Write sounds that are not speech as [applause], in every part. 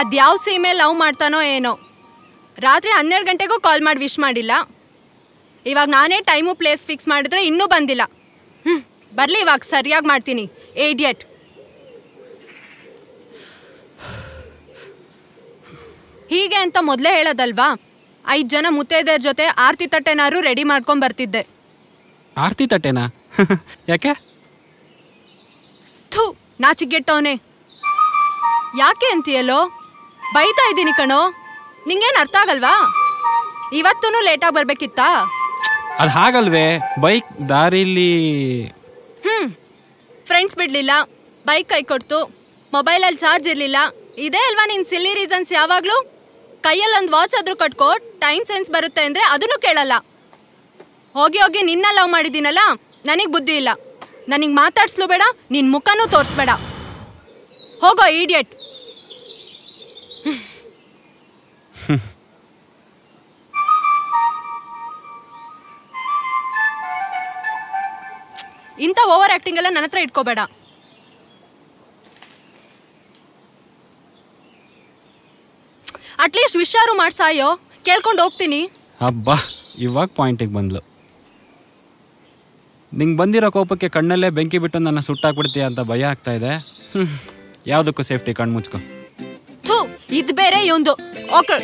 ಅದ್ಯಾವ ಸೀಮೆ ಲವ್ ಮಾಡ್ತಾನೋ ಏನೋ. ರಾತ್ರಿ ಹನ್ನೆರಡು ಗಂಟೆಗೂ ಕಾಲ್ ಮಾಡಿ ವಿಶ್ ಮಾಡಿಲ್ಲ. ಇವಾಗ ನಾನೇ ಟೈಮು ಪ್ಲೇಸ್ ಫಿಕ್ಸ್ ಮಾಡಿದ್ರೆ ಇನ್ನೂ ಬಂದಿಲ್ಲ. ಹ್ಞೂ ಬರಲಿ ಇವಾಗ ಸರಿಯಾಗಿ ಮಾಡ್ತೀನಿ ಏಡಿಯಟ್ ಹೀಗೆ ಅಂತ ಮೊದಲೇ ಹೇಳೋದಲ್ವಾ? ಐದು ಜನ ಮುತ್ತೈದೆಯರ ಜೊತೆ ಆರತಿ ತಟ್ಟೆನಾರು ರೆಡಿ ಮಾಡ್ಕೊಂಡು ಬರ್ತಿದ್ದೆ. ಆರ್ತಿ ತಟ್ಟೆನಾ? [laughs] ಯಾಕೆ? ಥೂ ನಾಚಿಗೆಟ್ಟವನೇ ಯಾಕೆ ಅಂತೀಯಲ್ಲೋ? ಬೈತಾ ಇದ್ದೀನಿ ಕಣೋ. ನಿಂಗೇನು ಅರ್ಥ ಆಗಲ್ವಾ? ಇವತ್ತೂ ಲೇಟಾಗಿ ಬರ್ಬೇಕಿತ್ತಾ? ಅದು ಹಾಗಲ್ವೇ ಬೈಕ್ ದಾರಿಲಿ. ಹ್ಞೂ ಫ್ರೆಂಡ್ಸ್ ಬಿಡಲಿಲ್ಲ ಬೈಕ್ ಕೈ ಕೊಡ್ತು ಮೊಬೈಲಲ್ಲಿ ಚಾರ್ಜ್ ಇರಲಿಲ್ಲ. ಇದೇ ಅಲ್ವಾ ನಿನ್ನ ಸಿಲ್ಲಿ ರೀಸನ್ಸ್ ಯಾವಾಗಲೂ? ಕೈಯಲ್ಲಿ ಒಂದು ವಾಚ್ ಆದರೂ ಕಟ್ಕೋ ಟೈಮ್ ಸೆನ್ಸ್ ಬರುತ್ತೆ ಅಂದರೆ ಅದನ್ನು ಕೇಳಲ್ಲ. ಹೋಗಿ ಹೋಗಿ ನಿನ್ನ ಲವ್ ಮಾಡಿದ್ದೀನಲ್ಲ ನನಗೆ ಬುದ್ಧಿ ಇಲ್ಲ. ನನಗೆ ಮಾತಾಡ್ಸ್ಲು ಬೇಡ ನಿನ್ನ ಮುಖನೂ ತೋರಿಸ್ಬೇಡ. ಹೋಗೋ ಈಡಿಯಟ್ [laughs] ಇಂಥ ಓವರ್ ಆ್ಯಕ್ಟಿಂಗ್ ಎಲ್ಲ ನನ್ನ ಹತ್ರ ಇಟ್ಕೋಬೇಡ. ಅಟ್ಲೀಸ್ಟ್ ವಿಷಾರು ಮಾಡ್ಸಾಯೋ ಕೇಳ್ಕೊಂಡು ಹೋಗ್ತೀನಿ. ಅಬ್ಬಾ, ಇವಾಗ ಪಾಯಿಂಟಿಗೆ ಬಂದ್ಲು. ನಿಂಗೆ ಬಂದಿರೋ ಕೋಪಕ್ಕೆ ಕಣ್ಣಲ್ಲೇ ಬೆಂಕಿ ಬಿಟ್ಟು ನನ್ನ ಸುಟ್ಟಾಕ್ಬಿಡ್ತೀಯ ಅಂತ ಭಯ ಆಗ್ತಾ ಇದೆ. ಯಾವುದಕ್ಕೂ ಸೇಫ್ಟಿ ಕಣ್ಣು ಇದು ಬೇರೆ ಒಂದು ಓಕೆ.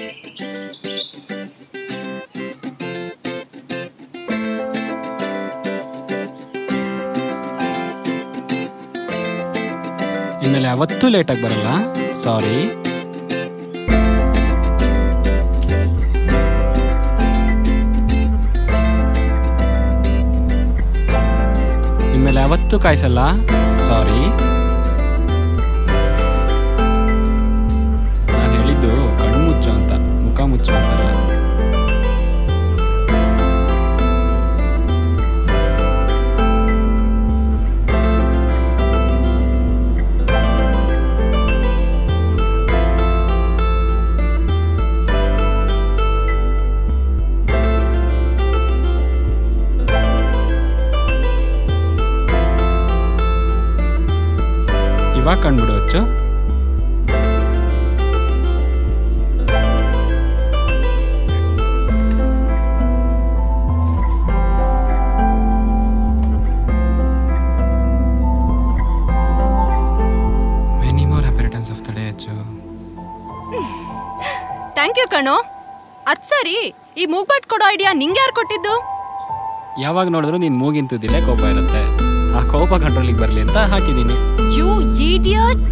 ಇನ್ಮೇಲೆ ಯಾವತ್ತೂ ಲೇಟಾಗಿ ಬರಲ್ಲ. ಸಾರಿ ಇನ್ಮೇಲೆ ಯಾವತ್ತೂ ಕಾಯಿಸಲ್ಲ. ಸಾರಿ ಥ್ಯಾಂಕ್ ಯು ಕಣೋ. ಅದ್ ಸರಿ. ಈ ಮೂಗ್ಬಟ್ ಕೊಡೋ ಐಡಿಯಾ ನಿಂಗೆ ಯಾರು ಕೊಟ್ಟಿದ್ದು? ಯಾವಾಗ ನೋಡಿದ್ರು ನೀನು ಮೂಗಿಂತಿದ್ದಿಲ್ಲೇ ಕೋಪ ಇರುತ್ತೆ. ಆ ಕೋಪ ಕಂಟ್ರೋಲಿಗೆ ಬರಲಿ ಅಂತ ಹಾಕಿದ್ದೀನಿ ಯು ಇಡಿಯಟ್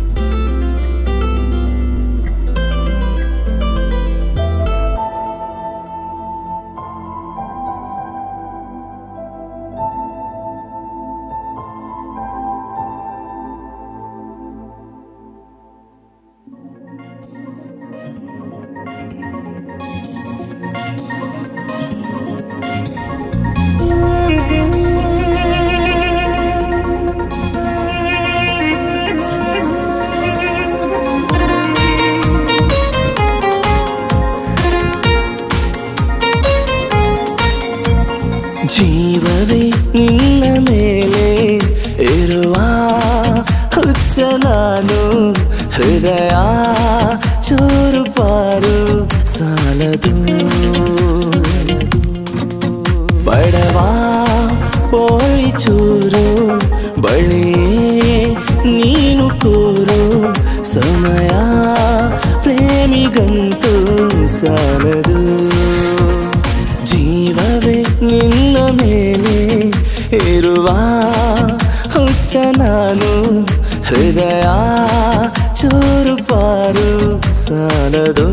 ಹುಚ್ಚ ನಾನು ಹೃದಯ ಚೂರು ಪಾರು ಸಾಲದು.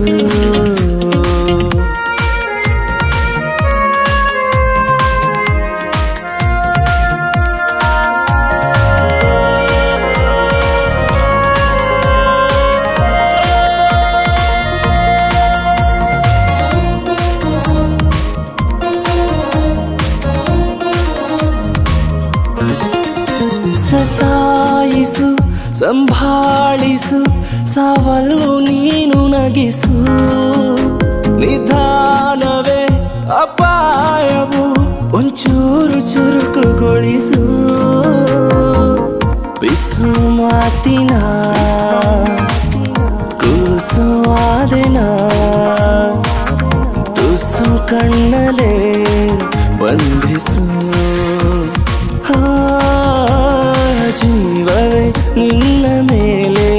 ಜೀವವೇ ನಿನ್ನ ಮೇಲೆ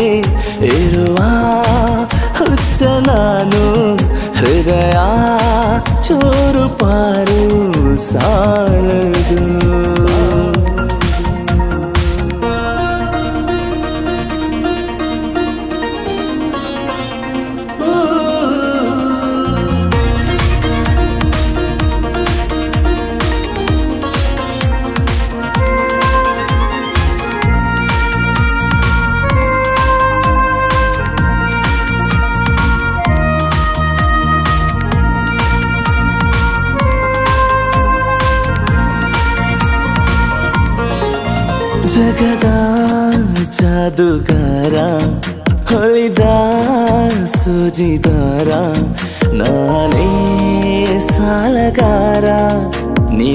ಇರುವ ಹುಚ್ಚ ನಾನು ಹೃದಯ ಚೂರು ಪಾರು ಸಾಲದು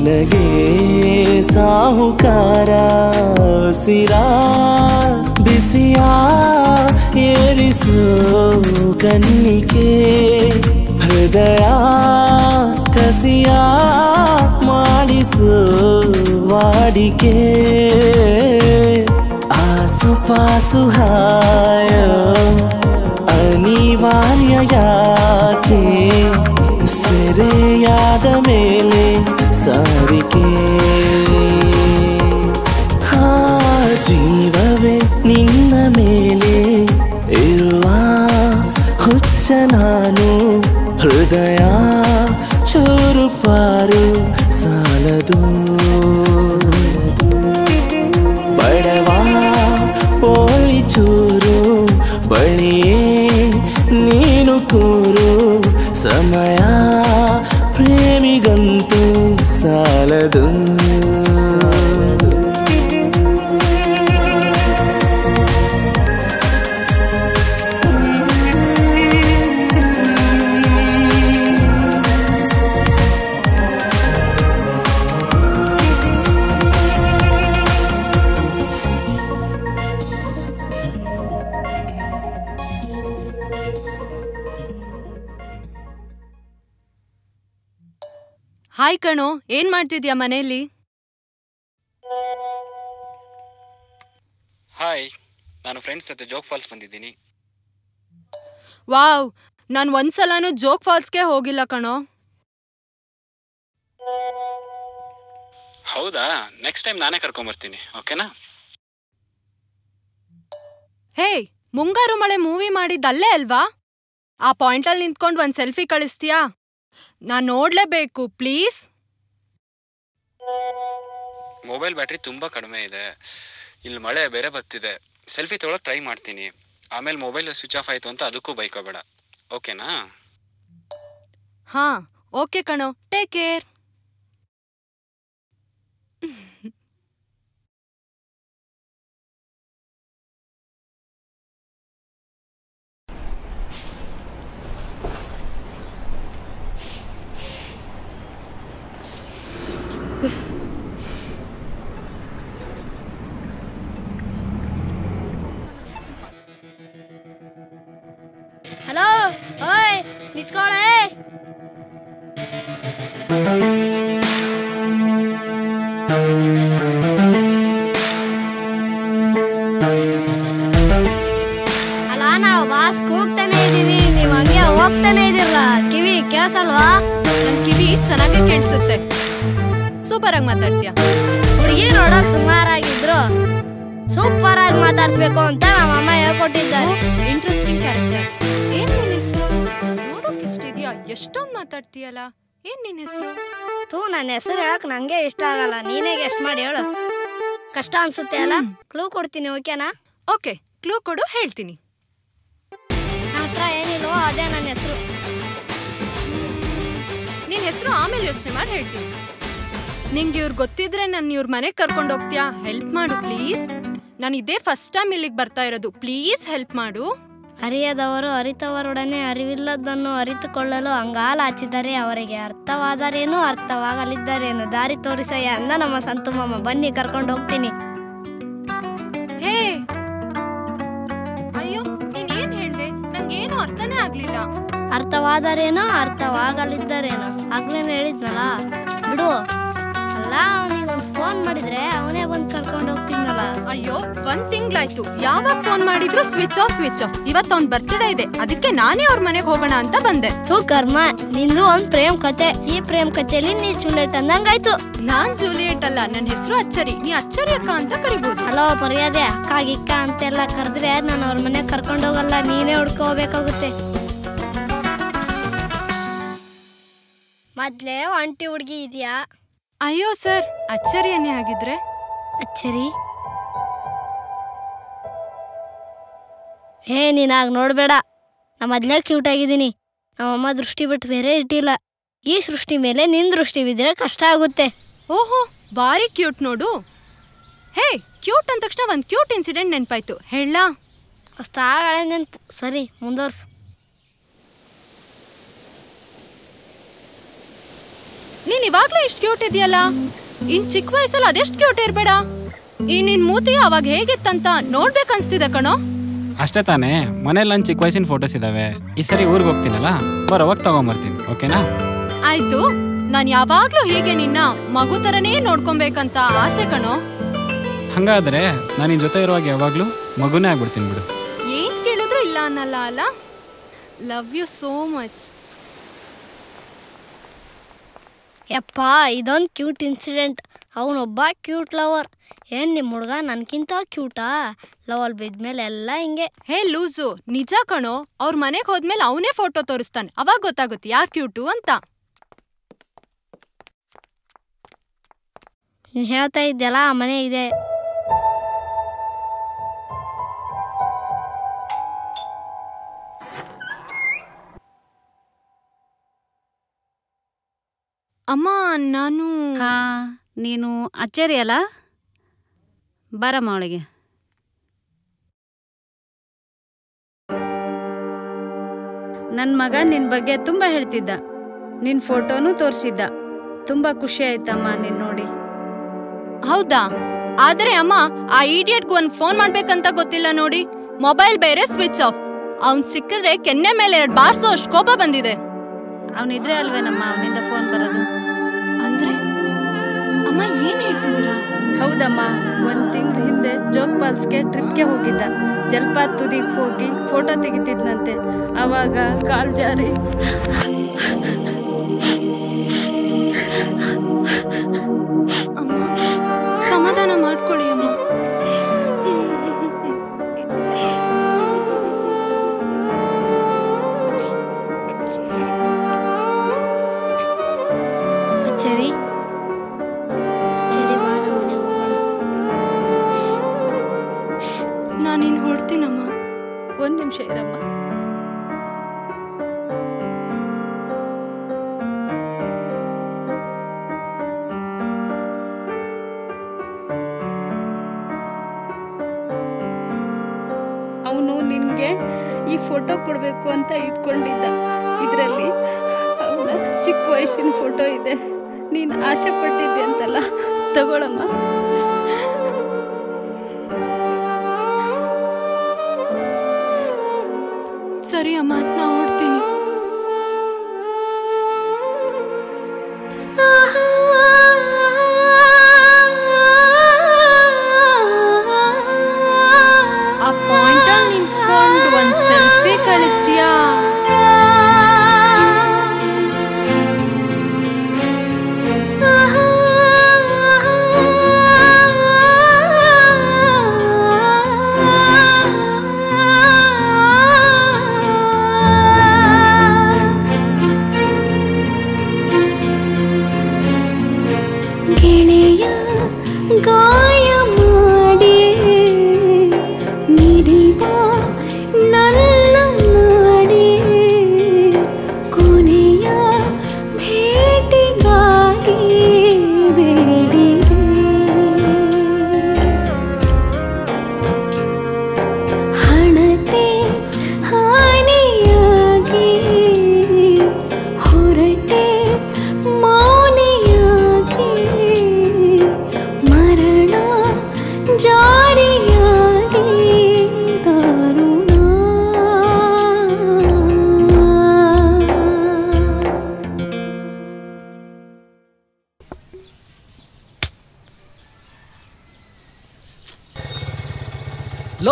ನಿನಗೆ ಸಾಹುಕಾರ, ಸಿರಾ ಬಿಸಿಯ ಏರಿಸು ಕನ್ನಿಕೆ ಹೃದಯ ಕಸಿಯ ಮಾಡಿಸು ವಾಡಿಕೆ. ಆಸುಪಾಸು ಹಾಯ, ಅನಿವಾರ್ಯ ಯಾಕೆ, ಸೆರೆಯಾದ ಮೇಲೆ ಸಾರಿಕೆ ಹಾ ಜೀವವೇ ನಿನ್ನ ಮೇಲೆ ಇರುವ ಹುಚ್ಚ ನಾನು. ಹೃದಯ ಚೂರು ಪಾರು ಸಾಲದು. ಬಡವ ಪೋಳಿ ಚೂರು ಬಳಿಯೇ ನೀನು ಕೂರು. ಸಮಯ ಸಾಲದು ಕಣೋ ಏನ್ ಮಾಡ್ತಿದ್ಯಾ ಮನೆಯಲ್ಲಿ? ಹಾಯ್ ನಾನು ಫ್ರೆಂಡ್ಸ್ ಜೊತೆ ಜೋಗ್ ಫಾಲ್ಸ್ ಬಂದಿದ್ದೀನಿ. ವಾವ್ ನಾನು ಒಂದ್ಸಲನೂ ಜೋಗ್ ಫಾಲ್ಸ್ಗೆ ಹೋಗಿಲ್ಲ ಕಣೋ. ಹೌದಾ? ನೆಕ್ಸ್ಟ್ ಟೈಮ್ ನಾನೇ ಕರ್ಕೊಂಬರ್ತೀನಿ ಓಕೆನಾ ಹೇ ಮುಂಗಾರು ಮಳೆ ಮೂವಿ ಮಾಡಿದ್ದಲ್ಲೇ ಅಲ್ವಾ? ಆ ಪಾಯಿಂಟಲ್ಲಿ ನಿಂತ್ಕೊಂಡು ಒಂದು ಸೆಲ್ಫಿ ಕಳಿಸ್ತೀಯಾ? ನಾನು ನೋಡಲೇಬೇಕು ಪ್ಲೀಸ್ ಮೊಬೈಲ್ ಬ್ಯಾಟ್ರಿ ತುಂಬ ಕಡಿಮೆ ಇದೆ. ಇಲ್ಲಿ ಮಳೆ ಬೇರೆ ಬರ್ತಿದೆ. ಸೆಲ್ಫಿ ತೊಗೊಳಕ್ ಟ್ರೈ ಮಾಡ್ತೀನಿ. ಆಮೇಲೆ ಮೊಬೈಲ್ ಸ್ವಿಚ್ ಆಫ್ ಆಯ್ತು ಅಂತ ಅದಕ್ಕೂ ಬೈಕೋಬೇಡ. ಓಕೆನಾ ಹಾ ಓಕೆ ಕಣೋ. ಟೇಕ್ ಕೇರ್ ಕೇಳಿಸುತ್ತೆ ಸೂಪರ್ ಆಗಿ ಮಾತಾಡ್ತೀಯ? ಹುಡುಗಿ ಸುಮಾರು ಸುಮಾರಾಗಿದ್ರು ಸೂಪರ್ ಆಗಿ ಮಾತಾಡ್ಸ್ಬೇಕು ಅಂತ ನಮ್ಮ ಅಮ್ಮ ಹೇಳ್ಕೊಟ್ಟಿದ್ದಾರೆ. ಇಂಟ್ರೆಸ್ಟಿಂಗ್ ಕ್ಯಾರೆಕ್ಟರ್ ಏನ್ ನಿನ್ನ ಹೆಸರು? ನೋಡೋಕ್ ಇಷ್ಟಿದ್ಯಾ? ಎಷ್ಟೊಂದ್ ಮಾತಾಡ್ತೀಯಲ್ಲ? ಏನ್ ನಿನ್ನ ಹೆಸರು? ತೂ ನನ್ನ ಹೆಸರು ಹೇಳಕ್ ನಂಗೆ ಇಷ್ಟ ಆಗಲ್ಲ. ನೀನೇ ಗೆಸ್ಟ್ ಮಾಡಿ ಹೇಳು. ಕಷ್ಟ ಅನ್ಸುತ್ತೆ ಅಲ್ಲ? ಕ್ಲೂ ಕೊಡ್ತೀನಿ ಓಕೆನಾ ಓಕೆ ಕ್ಲೂ ಕೊಡು ಹೇಳ್ತೀನಿ. ಹತ್ರ ಏನಿಲ್ವೋ ಅದೇ ನನ್ನ ಹೆಸರು. ನಿನ್ ಹೆಸರು ಆಮೇಲೆ ಯೋಚನೆ ಮಾಡಿ ಹೇಳ್ತೀನಿ. ನಿಂಗೆ ಇವ್ರು ಗೊತ್ತಿದ್ರೆ ನಾನು ಇವ್ರ ಮನೆಗೆ ಕರ್ಕೊಂಡು ಹೋಗ್ತೀಯಾ? ಹೆಲ್ಪ್ ಮಾಡು ಪ್ಲೀಸ್ ನಾನು ಇದೇ ಫಸ್ಟ್ ಟೈಮ್ ಇಲ್ಲಿಗೆ ಬರ್ತಾ ಇರೋದು. ಪ್ಲೀಸ್ ಹೆಲ್ಪ್ ಮಾಡು. ಅರಿಯದವರು ಅರಿತವರೊಡನೆ ಅರಿವಿಲ್ಲದನ್ನು ಅರಿತುಕೊಳ್ಳಲು ಅಂಗಾಲ ಹಚ್ಚಿದರೆ ಅವರಿಗೆ ಅರ್ಥವಾದರೇನು ಅರ್ಥವಾಗಲಿದ್ದರೇನು ದಾರಿ ತೋರಿಸಯ್ಯ ಅಂದ ನಮ್ಮ ಸಂತು ಮಾಮ ಬನ್ನಿ ಕರ್ಕೊಂಡು ಹೋಗ್ತೀನಿ. ಹೇ! ಅಯ್ಯೋ ನೀನ್ ಏನ್ ಹೇಳ್ದೆ? ನಂಗೇನು ಅರ್ಥನೇ ಆಗ್ಲಿಲ್ಲ. ಅರ್ಥವಾದರೇನೋ ಅರ್ಥವಾಗಲಿದ್ದರೇನೋ. ಆಗ್ಲೇನು ಹೇಳಿದ್ನಲ್ಲ? ಬಿಡು. ಅಲ್ಲ ಅವನಿಗೆ ಒಂದು ಫೋನ್ ಮಾಡಿದ್ರೆ ಅವನೇ ಬಂದು ಕರ್ಕೊಂಡು ಹೋಗ್ತಿದ್ನಲ್ಲ. ಅಯ್ಯೋ ಒಂದ್ ತಿಂಗ್ಳಾಯ್ತು. ಯಾವಾಗ ಫೋನ್ ಮಾಡಿದ್ರು ಸ್ವಿಚ್ ಆಫ್ ಸ್ವಿಚ್ ಆಫ್ ಇವತ್ತು ಅವ್ನ್ ಬರ್ತ್ಡೇ ಇದೆ. ಅದಕ್ಕೆ ನಾನೇ ಅವ್ರ ಮನೆಗೆ ಹೋಗೋಣ ಅಂತ ಬಂದೆ. ಥೂ ಕರ್ಮ ನಿಂದು ಒಂದ್ ಪ್ರೇಮ್ ಕತೆ. ಈ ಪ್ರೇಮ್ ಕತೆಯಲ್ಲಿ ನೀ ಚುಲೆಟ್ ಅಂದಂಗಾಯ್ತು. ನಾನ್ ಜೂಲಿಯೆಟ್ ಅಲ್ಲ ನನ್ನ ಹೆಸರು ಅಚ್ಚರಿ. ನೀ ಅಚ್ಚರಿ ಅಕ್ಕ ಅಂತ ಕರಿಬಹುದು ಹಲೋ ಮರ್ಯಾದೆ. ಅಕ್ಕ ಗಿಕ್ಕ ಅಂತೆಲ್ಲ ಕರೆದ್ರೆ ನಾನು ಅವ್ರ ಮನೆಗೆ ಕರ್ಕೊಂಡು ಹೋಗಲ್ಲ. ನೀನೇ ಹುಡ್ಕೊ ಮೊದ್ಲೇ ಒಂಟಿ ಹುಡುಗಿ ಇದೆಯಾ? ಅಯ್ಯೋ ಸರ್ ಅಚ್ಚರಿ ಅನ್ನೇ ಆಗಿದ್ರೆ? ಅಚ್ಚರಿ? ಹೇ ನೀನಾಗ ನೋಡ್ಬೇಡ. ನಾ ಮೊದ್ಲೇ ಕ್ಯೂಟ್ ಆಗಿದ್ದೀನಿ. ನಮ್ಮಮ್ಮ ದೃಷ್ಟಿ ಬಿಟ್ಟು ಬೇರೆ ಇಟ್ಟಿಲ್ಲ. ಈ ಸೃಷ್ಟಿ ಮೇಲೆ ನಿನ್ ದೃಷ್ಟಿ ಬಿದ್ದರೆ ಕಷ್ಟ ಆಗುತ್ತೆ. ಓಹೋ ಬಾರಿ ಕ್ಯೂಟ್ ನೋಡು. ಹೇ ಕ್ಯೂಟ್ ಅಂದ ತಕ್ಷಣ ಒಂದು ಕ್ಯೂಟ್ ಇನ್ಸಿಡೆಂಟ್ ನೆನಪಾಯ್ತು. ಹೇಳ. ಅಷ್ಟಾಗಳೆ ನೆನ್ಪು. ಸರಿ ಮುಂದುವರ್ಸು. ನೀನ್ ಇವಾಗ್ಲೂ ಇಷ್ಟು ಕ್ಯೂಟ್ ಇದೆಯಲ್ಲ? ಇನ್ ಚಿಕ್ಕ ವಯಸ್ಸಲ್ಲಿ ಅದೆಷ್ಟು ಕ್ಯೂಟ್ ಇರ್ಬೇಡ? ಈ ನಿನ್ ಮೂತಿ ಅವಾಗ ಹೇಗಿತ್ತಂತ ನೋಡ್ಬೇಕನ್ಸ್ತಿದೆ ಕಣೋ. ಅಷ್ಟೇ ತಾನೇ ಮನೇಲಿ ನನ್ನ ಚಿಕ್ಕ ವಯಸ್ಸಿನ ಫೋಟೋಸ್ ಇದಾವೆ. ಈ ಸರಿ ಊರಿಗೆ ಹೋಗ್ತೀನಲ್ಲ? ಬರೋವಾಗ ತಗೊಂಬರ್ತೀನಿ ಓಕೆನಾ? ಆಯ್ತು ನಾನು ಯಾವಾಗ್ಲೂ ಹೀಗೆ ನಿನ್ನ ಮಗು ತರನೇ ನೋಡ್ಕೊಬೇಕಂತ ಆಸೆ ಕಣೋ. ಹಂಗಾದ್ರೆ ನಾನು ನಿನ್ ಜೊತೆ ಇರುವಾಗ ಯಾವಾಗಲೂ ಮಗುನೇ ಆಗ್ಬಿಡ್ತೀನಿ ಬಿಡು. ಏನ್ ಕೇಳಿದ್ರು ಇಲ್ಲ ಅನ್ನಲ್ಲ ಅಲ್ಲ? ಲವ್ ಯು ಸೋ ಮಚ್ ಯಪ್ಪ ಇದೊಂದು ಕ್ಯೂಟ್ ಇನ್ಸಿಡೆಂಟ್ ಅವನೊಬ್ಬ ಕ್ಯೂಟ್ ಲವರ್ ಏನು ನಿಮ್ಮ ಹುಡುಗ ನನ್ಕಿಂತ ಕ್ಯೂಟಾ ಲವಲ್ ಬಿದ್ಮೇಲೆ ಎಲ್ಲ ಹಿಂಗೆ. ಹೇ ಲೂಸು ನಿಜ ಕಣೋ ಅವ್ರ ಮನೆಗೆ ಹೋದ್ಮೇಲೆ ಅವನೇ ಫೋಟೋ ತೋರಿಸ್ತಾನೆ. ಅವಾಗ ಗೊತ್ತಾಗುತ್ತೆ ಯಾರ್ ಕ್ಯೂಟು ಅಂತ. ನೀನು ಹೇಳ್ತಾ ಇದ್ದೆಲ್ಲ ಆ ಮನೆ ಇದೆ. ಅಮ್ಮ ನಾನು ಹಾ ನೀನು ಅಚ್ಚರಿ ಅಲ್ಲ? ಬರಮ್ಮ ಅವಳಿಗೆ. ನನ್ನ ಮಗ ನಿನ್ನ ಬಗ್ಗೆ ತುಂಬ ಹೇಳ್ತಿದ್ದ. ನಿನ್ನ ಫೋಟೋನೂ ತೋರಿಸಿದ್ದ. ತುಂಬ ಖುಷಿ ಆಯ್ತಮ್ಮ ನೀನು ನೋಡಿ. ಹೌದಾ? ಆದರೆ ಅಮ್ಮ ಆ ಇಡಿಯಟ್ಗೆ ಒಂದು ಫೋನ್ ಮಾಡ್ಬೇಕಂತ ಗೊತ್ತಿಲ್ಲ ನೋಡಿ. ಮೊಬೈಲ್ ಬೇರೆ ಸ್ವಿಚ್ ಆಫ್. ಅವ್ನು ಸಿಕ್ಕಿದ್ರೆ ಕೆನ್ನೆ ಮೇಲೆ ಎರಡು ಬಾರ್ಸೋ ಅಷ್ಟು ಕೋಪ ಬಂದಿದೆ. ಅವನಿದ್ರೆ ಅಲ್ವೇನಮ್ಮ? ಅವನಿಂದ ಫೋನ್ ಬರೋದು. ಹೌದಮ್ಮ. ಒಂದು ತಿಂಗಳ ಹಿಂದೆ ಜೋಗ್ ಫಾಲ್ಸ್ಗೆ ಟ್ರಿಪ್ಗೆ ಹೋಗಿದ್ದ. ಜಲ್ಪಾತ್ ತುದಿಗೆ ಹೋಗಿ ಫೋಟೋ ತೆಗಿತಿದ್ನಂತೆ. ಆವಾಗ ಕಾಲ್ ಜಾರಿ. ಸಮಾಧಾನ ಮಾಡ್ಕೊಳ್ಳಿ ನಿನಗೆ ಈ ಫೋಟೋ ಕೊಡಬೇಕು ಅಂತ ಇಟ್ಕೊಂಡಿದ್ದ. ಇದರಲ್ಲಿ ಅವನ ಚಿಕ್ಕ ವಯಸ್ಸಿನ ಫೋಟೋ ಇದೆ. ನೀನು ಆಸೆ ಪಟ್ಟಿದ್ದೆ ಅಂತಲ್ಲ, ತಗೊಳಮ್ಮ. ಸರಿ ಅಮ್ಮ ನಾ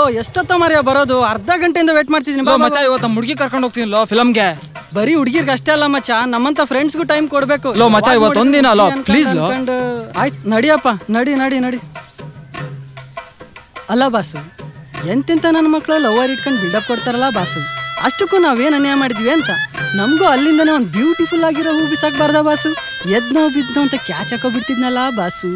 ಲೋ ಎಷ್ಟೊತ್ತ ಮಾರ್ಯ ಬರೋದು. ಅರ್ಧ ಗಂಟೆಯಿಂದ ವೇಟ್ ಮಾಡ್ತಿದ್ದೀನಿ. ಬಾ ಮಚ್ಚ ಇವತ್ತು ನಮ್ಮ ಹುಡುಗಿ ಕರ್ಕೊಂಡು ಹೋಗ್ತೀನಿ ಲೋ ಫಿಲಮ್ಗೆ. ಬರೀ ಹುಡುಗಿರ್ಗೆ ಅಷ್ಟೇ ಅಲ್ಲ ಮಚ್ಚ ನಮ್ಮಂತ ಫ್ರೆಂಡ್ಸ್ಗೂ ಟೈಮ್ ಕೊಡಬೇಕು. ಲೋ ಮಚ್ಚ, ಇವತ್ತು ಒಂದಿನ ಲೋ, ಪ್ಲೀಸ್ ಲೋ. ಆಯ್ತು ನಡಿಯಪ್ಪ ನಡಿ ನಡಿ ನಡಿ. ಅಲ್ಲ ಬಾಸು ಎಂತೆಂತ ನನ್ನ ಮಕ್ಕಳು ಲವರ್ ಇಟ್ಕೊಂಡು ಬಿಲ್ಡಪ್ ಕೊಡ್ತಾರಲ್ಲ ಬಾಸು. ಅಷ್ಟಕ್ಕೂ ನಾವೇನು ಅನ್ಯಾಯ ಮಾಡಿದ್ವಿ ಅಂತ. ನಮಗೂ ಅಲ್ಲಿಂದನೇ ಒಂದು ಬ್ಯೂಟಿಫುಲ್ ಆಗಿರೋ ಹೂ ಬಿಸಾಕ್ಬಾರ್ದ ಬಾಸು. ಎದ್ನೋ ಬಿದ್ದು ಅಂತ ಕ್ಯಾಚ್ ಹಾಕೋಬಿಡ್ತಿದ್ನಲ್ಲ ಬಾಸು.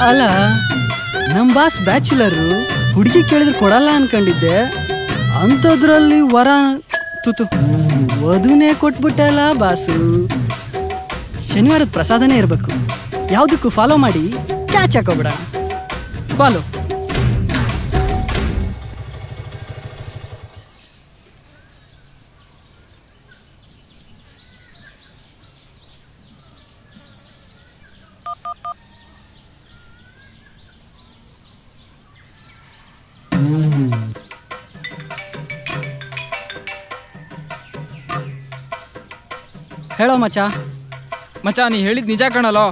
ಅಲ್ಲ ನಮ್ಮ ಬಾಸ್ ಬ್ಯಾಚುಲರು ಹುಡುಗಿ ಕೇಳಿದ್ರೆ ಕೊಡಲ್ಲ ಅನ್ಕೊಂಡಿದ್ದೆ. ಅಂಥದ್ರಲ್ಲಿ ವರ ತುತು, ವಧುನೇ ಕೊಟ್ಬಿಟ್ಟಲ್ಲ ಬಾಸು. ಶನಿವಾರದ ಪ್ರಸಾದನೇ ಇರಬೇಕು. ಯಾವುದಕ್ಕೂ ಫಾಲೋ ಮಾಡಿ, ಕ್ಯಾಚ್ ಹಾಕೋಬಿಡೋಣ. ಫಾಲೋ ಹೇಳೋ ಮಚ ಮಚ ನೀ ಹೇಳಿದ್ ನಿಜ ಕಣಲೋ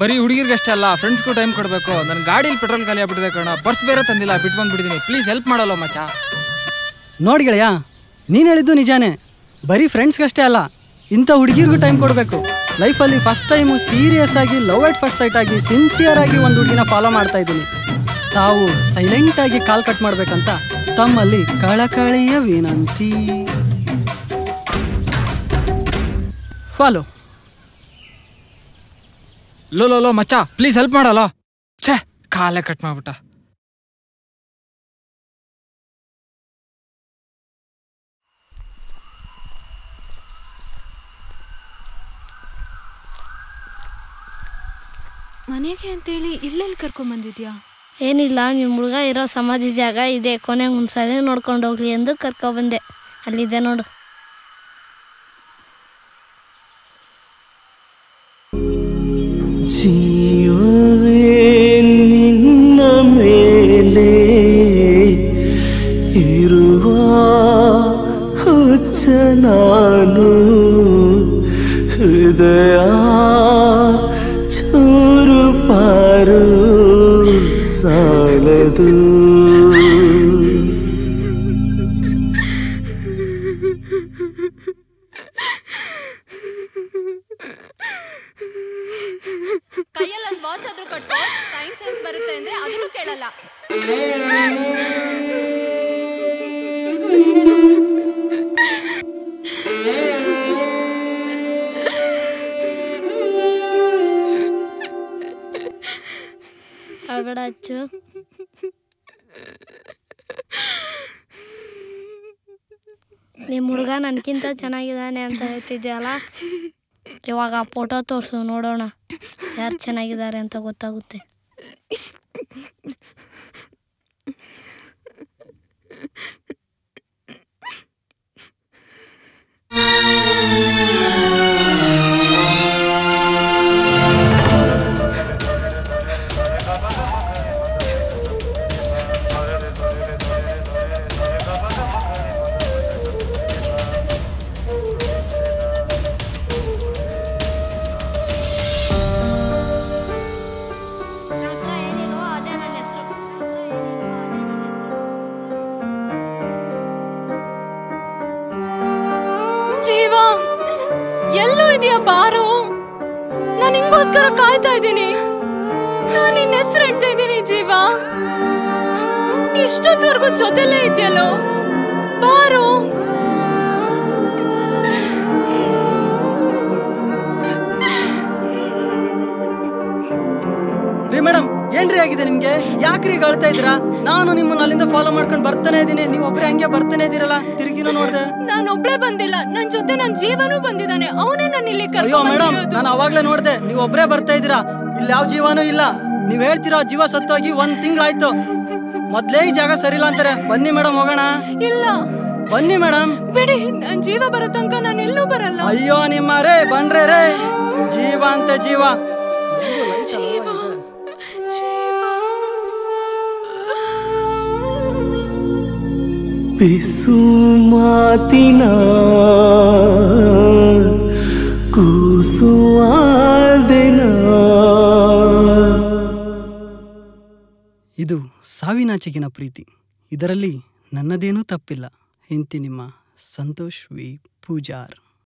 ಬರೀ ಹುಡುಗಿರ್ಗೆ ಅಷ್ಟೇ ಅಲ್ಲ ಫ್ರೆಂಡ್ಸ್ಗೂ ಟೈಮ್ ಕೊಡಬೇಕು. ನನ್ನ ಗಾಡಿಯಲ್ಲಿ ಪೆಟ್ರೋಲ್ ಖಾಲಿ ಆಗ್ಬಿಟ್ಟಿದೆ ಕಣ. ಪರ್ಸ್ ಬೇರೆ ತಂದಿಲ್ಲ, ಬಿಟ್ಟು ಬಂದ್ಬಿಟ್ಟಿದ್ದೀನಿ ಪ್ಲೀಸ್ ಹೆಲ್ಪ್ ಮಾಡಲ್ಲ ಮಚ ನೋಡಿ ಗೆಳೆಯ, ನೀನು ಹೇಳಿದ್ದು ನಿಜಾನೇ. ಬರೀ ಫ್ರೆಂಡ್ಸ್ಗಷ್ಟೇ ಅಲ್ಲ, ಇಂಥ ಹುಡುಗಿರ್ಗೂ ಟೈಮ್ ಕೊಡಬೇಕು. ಲೈಫಲ್ಲಿ ಫಸ್ಟ್ ಟೈಮು ಸೀರಿಯಸ್ ಆಗಿ ಲವ್ ಎಟ್ ಫಸ್ಟ್ ಸೈಟ್ ಆಗಿ ಸಿನ್ಸಿಯರ್ ಆಗಿ ಒಂದು ಹುಡುಗಿನ ಫಾಲೋ ಮಾಡ್ತಾ ಇದ್ದೀನಿ. ತಾವು ಸೈಲೆಂಟ್ ಆಗಿ ಕಾಲ್ ಕಟ್ ಮಾಡಬೇಕಂತ ತಮ್ಮಲ್ಲಿ ಕಳಕಳಿಯ ವಿನಂತಿ. ಫಾಲೋ ಲೋ ಲೋ ಲೋ ಮಚ್ಚ ಪ್ಲೀಸ್ ಹೆಲ್ಪ್ ಮಾಡಲ್ಲ. ಛೇ ಕಾಲೇ ಕಟ್ ಮಾಡ್ಬಿಟ್ಟ. ಮನೆಗೆ ಅಂತೇಳಿ ಇಲ್ಲೆಲ್ಲಿ ಕರ್ಕೊಂಬಂದಿದ್ಯಾ ಏನಿಲ್ಲ ನಿಮ್ಮ ಹುಡುಗ ಇರೋ ಸಮಾಧಿ ಜಾಗ ಇದೆ ಕೊನೆಗೆ ಒಂದ್ಸಲ ನೋಡ್ಕೊಂಡು ಹೋಗ್ಲಿ ಎಂದು ಕರ್ಕೊಬಂದೆ ಅಲ್ಲಿದೆ ನೋಡು. ಇರುವ ಹುಚ್ಚ ನಾನು ಹೃದಯ ಚೂರು ಪಾರು ಸಾಲದು ನಿಮ್ಮ ಹುಡುಗ ನನಗಿಂತ ಚೆನ್ನಾಗಿದ್ದಾನೆ ಅಂತ ಹೇಳ್ತಿದ್ಯಲ್ಲ? ಇವಾಗ ಫೋಟೋ ತೋರಿಸು ನೋಡೋಣ. ಯಾರು ಚೆನ್ನಾಗಿದ್ದಾರೆ ಅಂತ ಗೊತ್ತಾಗುತ್ತೆ. ಎಲ್ಲೂ ಇದೆಯಾ ಬಾರು? ನಾನು ನಿಂಗೋಸ್ಕರ ಕಾಯ್ತಾ ಇದ್ದೀನಿ. ನಾನು ನಿನ್ನ ಹೆಸರು ಹೇಳ್ತಾ ಇದ್ದೀನಿ ಜೀವ. ಇಷ್ಟೊತ್ತವರೆಗೂ ಜೊತೆಲೇ ಇದೆಯಲ್ಲೋ? ಬಾರು ಆಗಿದೆ ನಿಮ್ಗೆ? ಯಾಕ್ರಿ ಹೇಳ್ತಾ ಇದ್ದೀರಾ? ನಾನು ನಿಮ್ಮನ್ನ ಅಲ್ಲಿಂದ ಫಾಲೋ ಮಾಡ್ಕೊಂಡು ಬರ್ತಾನೆ ಇದ್ದೀನಿ. ನೀವು ಒಬ್ರೇ ಹಂಗೆ ಬರ್ತಾನೆ ಇದೀರಲ್ಲ ತಿರುಗಿನೂ ನೋಡ್ದೆ. ನಾನು ಒಬ್ಳೆ ಬಂದಿಲ್ಲ. ನನ್ ಜೊತೆ ನನ್ ಜೀವನೂ ಬಂದಿದ್ದಾನೆ. ಅವನೇ ನಾನು ಇಲ್ಲಿ ಅಯ್ಯೋ ಮೇಡಮ್ ನಾನು ಅವಾಗ್ಲೇ ನೋಡ್ದೆ. ನೀವು ಒಬ್ರೇ ಬರ್ತಾ ಇದ್ದೀರಾ? ಇಲ್ಲಿ ಯಾವ ಜೀವನೂ ಇಲ್ಲ. ನೀವ್ ಹೇಳ್ತೀರಾ ಜೀವ ಸತ್ತೋಗಿ ಒಂದ್ ತಿಂಗ್ಳಾಯ್ತು. ಮೊದ್ಲೇ ಈ ಜಾಗ ಸರಿಲ್ಲ ಅಂತಾರೆ. ಬನ್ನಿ ಮೇಡಮ್ ಹೋಗೋಣ. ಇಲ್ಲ. ಬನ್ನಿ ಮೇಡಮ್ ಬಿಡಿ ನನ್ ಜೀವ ಬರೋ ತನಕ ನಾನು ಎಲ್ಲೂ ಬರಲ್ಲ. ಅಯ್ಯೋ ನಿಮ್ಮ ರೇ ಬನ್ರೆ ರೇ. ಜೀವ ಅಂತ ಜೀವ. ಜೀವ. ಬಿಸು ಮಾತಿನ ಕೂಸುವಾದೆನ ಇದು ಸಾವಿನಾಚೆಗಿನ ಪ್ರೀತಿ. ಇದರಲ್ಲಿ ನನ್ನದೇನೂ ತಪ್ಪಿಲ್ಲ. ಇಂತಿ ನಿಮ್ಮ ಸಂತೋಷ್ ವಿ. ಪೂಜಾರ್.